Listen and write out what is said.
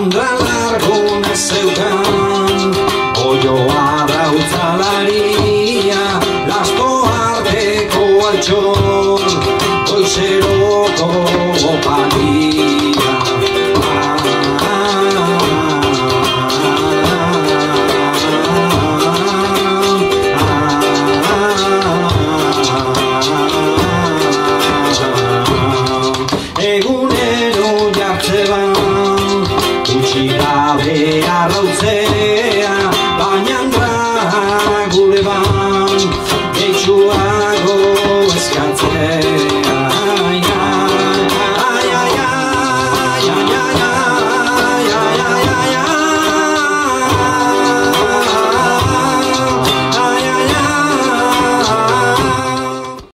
banda largune zeukan Oioa rautzalaria, lasto ardeko altxor Goizeroko opalia. Utsi gabe arrautzea